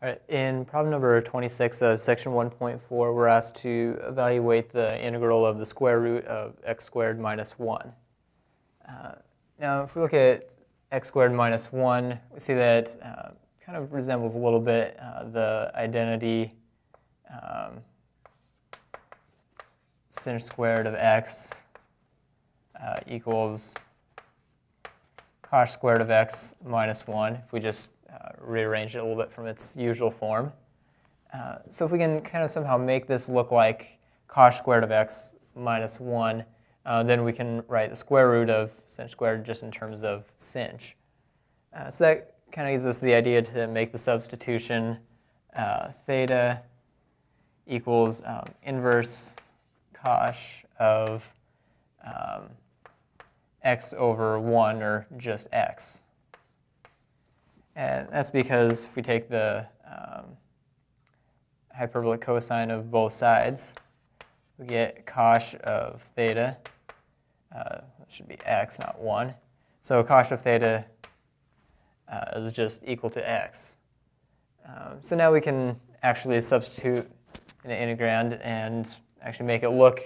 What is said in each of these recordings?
Right, in problem number 26 of section 1.4, we're asked to evaluate the integral of the square root of x squared minus 1. Uh, now, if we look at x squared minus 1, we see that uh, kind of resembles a little bit uh, the identity um, sin squared of x uh, equals cosh squared of x minus 1 if we just uh, rearrange it a little bit from its usual form. Uh, so if we can kind of somehow make this look like cosh squared of x minus 1, uh, then we can write the square root of sinh squared just in terms of sinh. Uh, so that kind of gives us the idea to make the substitution uh, theta equals um, inverse cosh of um, x over 1, or just x. And that's because if we take the um, hyperbolic cosine of both sides, we get cosh of theta. Uh, should be x, not 1. So cosh of theta uh, is just equal to x. Um, so now we can actually substitute an integrand and actually make it look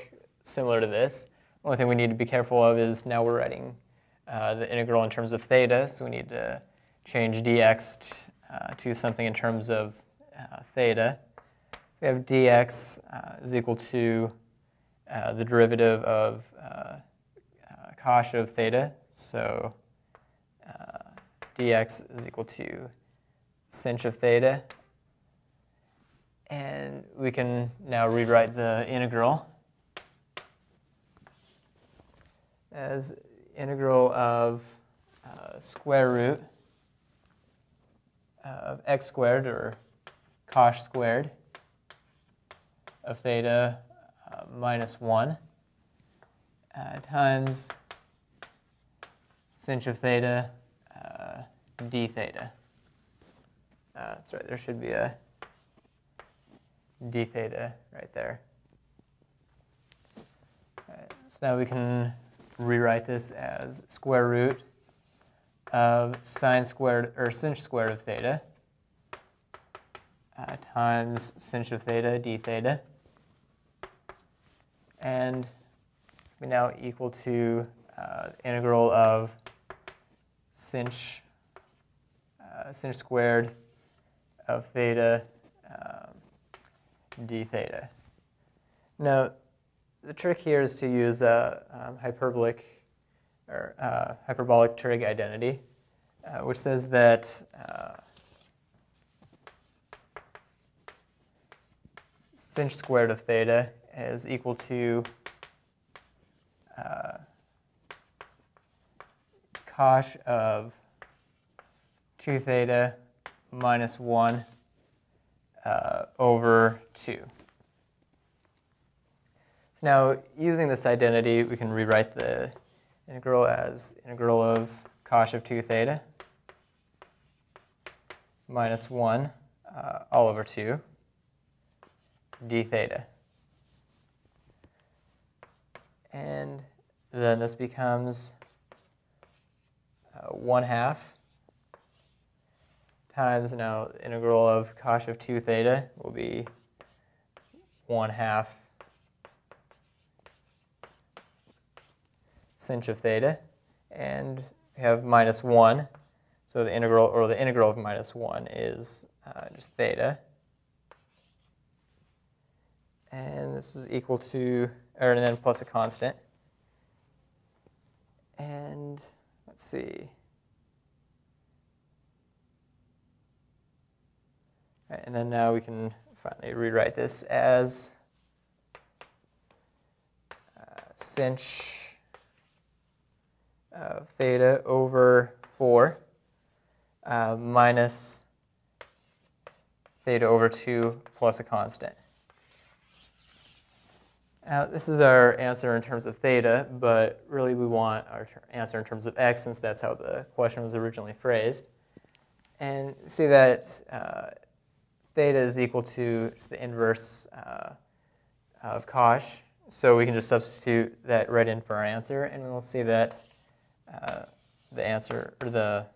similar to this. The only thing we need to be careful of is now we're writing uh, the integral in terms of theta, so we need to change dx uh, to something in terms of uh, theta. We have dx uh, is equal to uh, the derivative of uh, cosh of theta. So dx is equal to sinh of theta. And we can now rewrite the integral as integral of square root of x squared, or cosh squared, of theta uh, minus 1 uh, times sinh of theta uh, d theta. Uh, that's right, there should be a d theta right there. Right, so now we can rewrite this as square root of sine squared, or sinh squared of theta uh, times sinh of theta d theta. And we now equal to uh, integral of sinh, uh, sinh squared of theta um, d theta. Now, the trick here is to use a um, hyperbolic or uh, hyperbolic trig identity, uh, which says that uh, sinh squared of theta is equal to uh, cosh of 2 theta minus 1 uh, over 2. So now, using this identity, we can rewrite the integral as integral of cosh of 2 theta minus 1 uh, all over 2 d theta. And then this becomes uh, 1 half times now integral of cosh of 2 theta will be 1 half sinh of theta, and we have minus 1. So the integral, or the integral of minus 1 is uh, just theta. And this is equal to, or and then plus a constant. And let's see. Right, and then now we can finally rewrite this as uh, of theta over 4 uh, minus theta over 2 plus a constant. Now, this is our answer in terms of theta, but really we want our answer in terms of x since that's how the question was originally phrased. And see that uh, theta is equal to the inverse uh, of cosh. So we can just substitute that right in for our answer, and we'll see that uh, the answer or the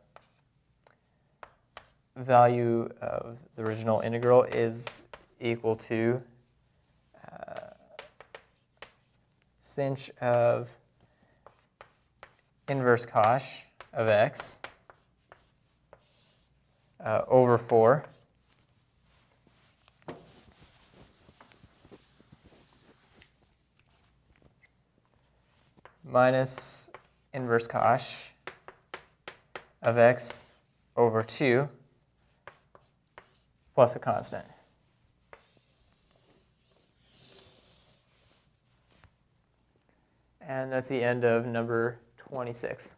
value of the original integral is equal to uh, of inverse cosh of x uh, over 4 minus inverse cosh of x over 2 plus a constant. And that's the end of number 26.